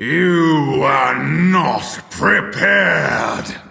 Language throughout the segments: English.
You are not prepared!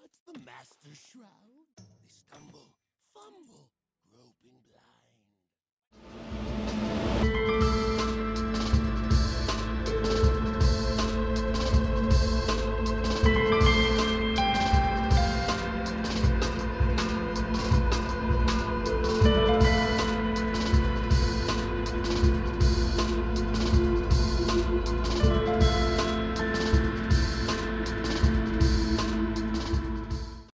guards the master shroud. They stumble, fumble, groping blind.